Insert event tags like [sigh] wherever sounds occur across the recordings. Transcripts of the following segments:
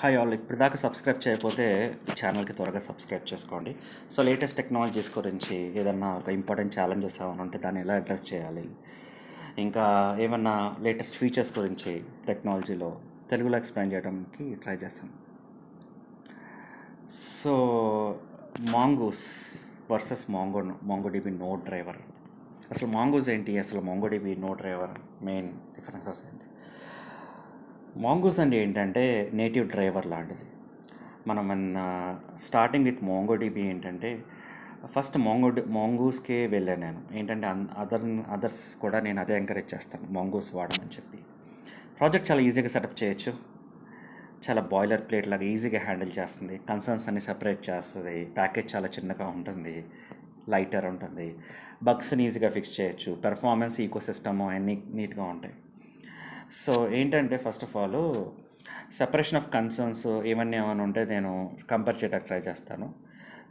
Hi all ఇప్పటిదాకా subscribe చేయకపోతే ఛానల్కి త్వరగా సబ్స్క్రైబ్ చేసుకోండి. సో లేటెస్ట్ టెక్నాలజీస్ గురించి ఏదన్నా ఒక ఇంపార్టెంట్ ఛాలెంజెస్ ఏమైనా ఉంటే దాన్ని ఎలా అడ్రస్ చేయాలి? ఇంకా ఏమన్నా లేటెస్ట్ ఫీచర్స్ గురించి టెక్నాలజీలో తెలుగులో ఎక్స్ప్లెయిన్ చేయడానికి ట్రై చేస్తాను so Mongoose versus Mongo MongoDB no driver అసలు మాంగూస్ ఏంటి? అసలు MongoDB no driver main differences ఏంటి? మాంగూస్ అంటే ఏంటంటే నేటివ్ డ్రైవర్ లాంటిది. మనం స్టార్టింగ్ విత్ మోంగోడిబి ఏంటంటే ఫస్ట్ మోంగో మోంగూస్కే వెళ్ళాను నేను. ఏంటంటే అదర్ అదర్స్ కూడా నేను అదే ఎంకరేజ్ చేస్తాను మోంగూస్ వాడమని చెప్పి. ప్రాజెక్ట్ చాలా ఈజీగా సెటప్ చేయొచ్చు. చాలా బాయిలర్ ప్లేట్ లాగా ఈజీగా హ్యాండిల్ చేస్తుంది. కన్సర్న్స్ అన్ని సెపరేట్ చేస్తుంది. ప్యాకేజ్ చాలా చిన్నగా ఉంటుంది. లైటర్ ఉంటుంది. బగ్స్ని ఈజీగా ఫిక్స్ చేయొచ్చు. పెర్ఫార్మెన్స్ ఈకో సిస్టమ్ అన్నీ నీట్గా ఉంటాయి. సో ఏంటంటే first of all separation of concerns ఏమన్నా ఏమైనా ఉంటే నేను కంపేర్ చేయడానికి ట్రై చేస్తాను.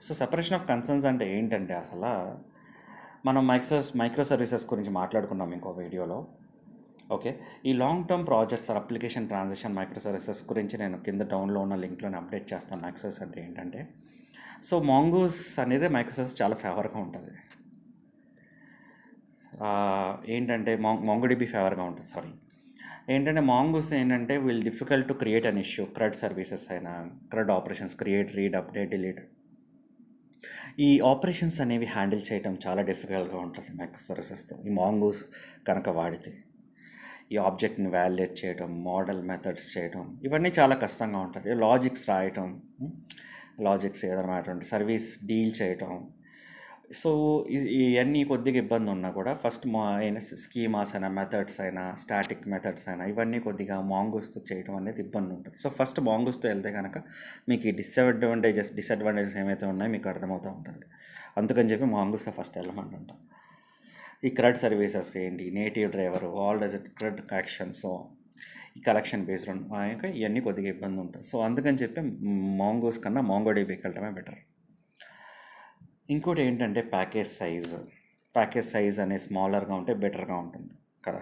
సో సపరేషన్ ఆఫ్ కన్సర్న్స్ అంటే ఏంటంటే అసలు మనం మైక్రో మైక్రో సర్వీసెస్ గురించి మాట్లాడుకున్నాం ఇంకో వీడియోలో. ఓకే? ఈ long term projects application transaction micro services గురించి నేను కింద డౌన్లో ఉన్న లింక్లోనే అప్డేట్ చేస్తాను. మైక్రో సర్వీస్ అంటే ఏంటంటే సో మాంగూస్ అనేది మైక్రో సర్వీస్ చాలా ఫేవర్గా ఉంటుంది. ఏంటంటే మాంగ్ మాంగోడిబి ఫేవర్గా ఉంటుంది సారీ ఏంటంటే మాంగూస్ ఏంటంటే we'll difficult to create an issue CRUD services అయినా CRUD operations create read update delete ఈ ఆపరేషన్స్ అనేవి హ్యాండిల్ చేయడం చాలా డిఫికల్ట్గా ఉంటుంది మైక్రో సర్వీసెస్తో ఈ మాంగూస్ కనుక వాడితే. ఈ ఆబ్జెక్ట్ని వ్యాలిడేట్ చేయడం మోడల్ మెథడ్స్ చేయడం ఇవన్నీ చాలా కష్టంగా ఉంటుంది. లాజిక్స్ రాయటం లాజిక్స్ ఏదైనా సర్వీస్ డీల్ చేయటం సో ఇవన్నీ కొద్దిగా ఇబ్బంది ఉన్నా కూడా ఫస్ట్ మా స్కీమాస్ అయినా మెథడ్స్ అయినా స్టాటిక్ మెథడ్స్ అయినా ఇవన్నీ కొద్దిగా మాంగూస్తో చేయడం అనేది ఇబ్బంది ఉంటుంది. సో ఫస్ట్ మాంగూస్తో వెళ్తే కనుక మీకు ఈ డిసడ్వాంటేజెస్ డిసడ్వాంటేజెస్ ఏమైతే ఉన్నాయో మీకు అర్థమవుతూ ఉంటుంది. అందుకని చెప్పి మాంగూస్తో ఫస్ట్ వెళ్ళమంటుంటాం. ఈ క్రెడ్ సర్వీసెస్ ఏంటి? Native driver all desert CRUD actions ఈ కలెక్షన్ బేస్డ్ ఇంకా ఇవన్నీ కొద్దిగా ఇబ్బంది ఉంటుంది. సో అందుకని చెప్పి మాంగోస్ కన్నా మాంగోడీబీకి వెళ్ళడమే బెటర్ ఇంకోటి ఏంటంటే ప్యాకేజ్ సైజ్. ప్యాకేజ్ సైజ్ అనేది స్మాలర్గా ఉంటే బెటర్గా ఉంటుంది కదా.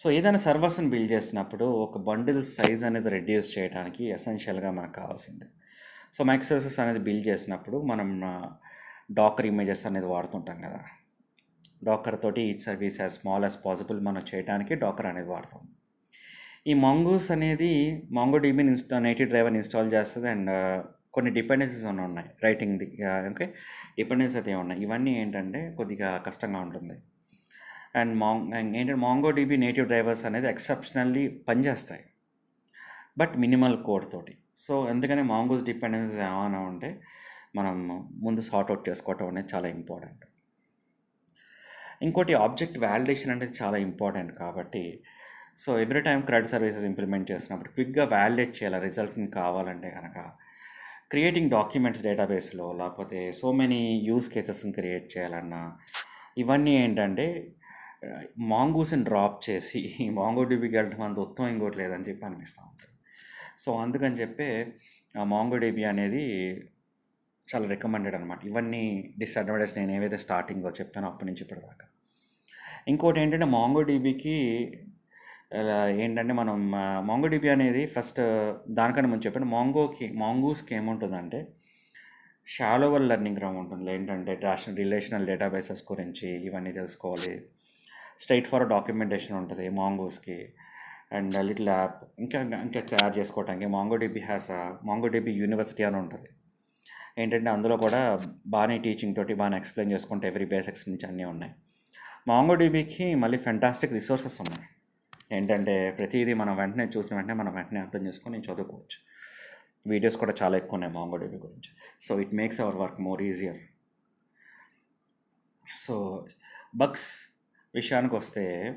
సో ఏదైనా సర్వర్స్ని బిల్డ్ చేసినప్పుడు ఒక బండిల్ సైజ్ అనేది రెడ్యూస్ చేయడానికి ఎసెన్షియల్గా మనకు కావాల్సింది. సో మైక్రో సర్వీసెస్ అనేది బిల్డ్ చేసినప్పుడు మనం డాకర్ ఇమేజెస్ అనేది వాడుతుంటాం కదా. డాకర్ తోటి ఈ service as small as possible మనం చేయడానికి డాకర్ అనేది వాడతాం. ఈ మాంగూస్ అనేది మాంగో డీబీని ఇన్స్టా నేటివ్ డ్రైవర్ని ఇన్స్టాల్ చేస్తుంది అండ్ కొన్ని డిపెండెన్సీస్ అని ఉన్నాయి? రైటింగ్ది ఓకే. డిపెండెన్సీ అయితే ఉన్నాయి? ఇవన్నీ ఏంటంటే కొద్దిగా కష్టంగా ఉంటుంది. అండ్ మాంగ్ ఏంటంటే మాంగో డీబీ నేటివ్ డ్రైవర్స్ అనేది ఎక్సెప్షనల్లీ పనిచేస్తాయి. బట్ మినిమల్ కోడ్ తోటి. సో ఎందుకని మాంగోస్ డిపెండెన్సీస్ ఏమైనా ఉంటే మనం ముందు సార్ట్అవుట్ చేసుకోవటం అనేది చాలా ఇంపార్టెంట్ ఇంకోటి ఆబ్జెక్ట్ వ్యాలిడేషన్ అనేది చాలా ఇంపార్టెంట్ కాబట్టి so every time credit services implement చేసినప్పుడు క్విక్గా వ్యాలిడేట్ చేయాలి రిజల్ట్ని కావాలంటే కనుక క్రియేటింగ్ డాక్యుమెంట్స్ డేటాబేస్లో లేకపోతే సో మెనీ యూస్ కేసెస్ని క్రియేట్ చేయాలన్నా ఇవన్నీ ఏంటంటే మాంగూస్ని డ్రాప్ చేసి [laughs] మాంగో డీబీకి వెళ్ళడం అంత ఉత్తమం ఇంకోటి లేదని చెప్పి అనిపిస్తూ ఉంటుంది సో అందుకని చెప్పే మాంగో డీబీ అనేది చాలా రికమెండెడ్ అనమాట ఇవన్నీ డిసడ్వాంటేజ్ నేను ఏవైతే స్టార్టింగ్లో చెప్పానో అప్పటి నుంచి ఇప్పటిదాకా. ఇంకోటి ఏంటంటే మాంగో డీబీకి ఏంటంటే మనం మాంగో అనేది ఫస్ట్ దానికన్నా ముందు చెప్పాను మాంగోకి మాంగూస్కి ఏముంటుందంటే షాలోవర్ లెర్నింగ్ గ్రౌండ్ ఉంటుంది. ఏంటంటే రేషన్ రిలేషనల్ డేటాబేసెస్ గురించి ఇవన్నీ తెలుసుకోవాలి. స్ట్రైట్ ఫార్ డాక్యుమెంటేషన్ ఉంటుంది మాంగోస్కి అండ్ లిటిల్ యాప్ ఇంకా ఇంకా తయారు చేసుకోవటానికి మాంగో హ్యాస్ మాంగోడిబి యూనివర్సిటీ అని ఉంటుంది. ఏంటంటే అందులో కూడా బాగానే టీచింగ్ తోటి బాగానే ఎక్స్ప్లెయిన్ చేసుకుంటే ఎవ్రీ బేసిక్స్ నుంచి అన్నీ ఉన్నాయి. మాంగోడిబికి మళ్ళీ ఫెంటాస్టిక్ రిసోర్సెస్ ఉన్నాయి. ఏంటంటే ప్రతిదీ మనం వెంటనే చూసిన వెంటనే మనం వెంటనే అర్థం చేసుకొని చదువుకోవచ్చు. వీడియోస్ కూడా చాలా ఎక్కువ ఉన్నాయి మాంగో గురించి. So it makes our work more easier so bugs విషయానికి వస్తే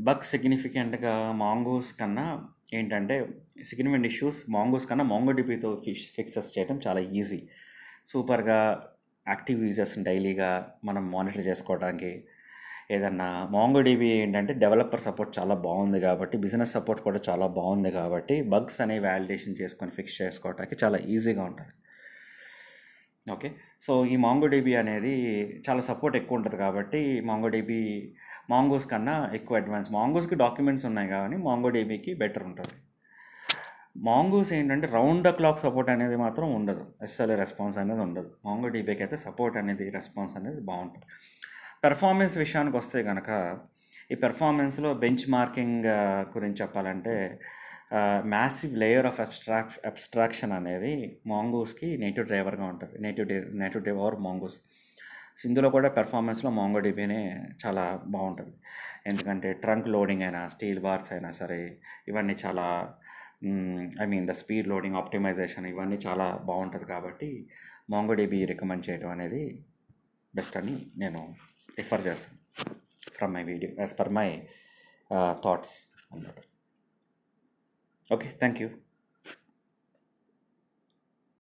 బగ్స్ సిగ్నిఫికెంట్గా మాంగోస్ కన్నా ఏంటంటే సిగ్నిఫికెంట్ ఇష్యూస్ మాంగోస్ కన్నా మాంగో ఫిష్ ఫిక్సెస్ చేయడం చాలా ఈజీ సూపర్గా యాక్టివ్ యూజర్స్ని డైలీగా మనం మానిటర్ చేసుకోవడానికి ఏదన్నా మాంగో డీబీ ఏంటంటే డెవలపర్ సపోర్ట్ చాలా బాగుంది కాబట్టి బిజినెస్ సపోర్ట్ కూడా చాలా బాగుంది కాబట్టి బగ్స్ అనేవి వ్యాలిడేషన్ చేసుకొని ఫిక్స్ చేసుకోవడానికి చాలా ఈజీగా ఉంటుంది. ఓకే సో ఈ మాంగో డీబీ అనేది చాలా సపోర్ట్ ఎక్కువ ఉంటుంది కాబట్టి మాంగో మాంగోస్ కన్నా ఎక్కువ అడ్వాన్స్ మాంగోస్కి డాక్యుమెంట్స్ ఉన్నాయి కానీ మాంగోడీబీకి బెటర్ ఉంటుంది. మాంగూస్ ఏంటంటే రౌండ్ ద క్లాక్ సపోర్ట్ అనేది మాత్రం ఉండదు. ఎస్ఎల్ఏ రెస్పాన్స్ అనేది ఉండదు. మాంగో డీబీకి అయితే సపోర్ట్ అనేది రెస్పాన్స్ అనేది బాగుంటుంది. పెర్ఫార్మెన్స్ విషయానికి వస్తే కనుక ఈ పెర్ఫార్మెన్స్లో బెంచ్ మార్కింగ్ గురించి చెప్పాలంటే massive layer of abstract abstraction అనేది మాంగోస్కి నేటివ్ డ్రైవర్గా ఉంటుంది. నేటివ్ డే నేటివ్ డ్రైవర్ మాంగోస్ ఇందులో కూడా పెర్ఫార్మెన్స్లో మాంగో డిబీనే చాలా బాగుంటుంది. ఎందుకంటే ట్రంక్ లోడింగ్ అయినా స్టీల్ బార్స్ అయినా సరే ఇవన్నీ చాలా I mean the speed loading optimisation ఇవన్నీ చాలా బాగుంటుంది కాబట్టి మాంగో డిబీ రికమెండ్ చేయడం అనేది బెస్ట్ అని నేను differs from my video as per my uh, thoughts. Okay thank you.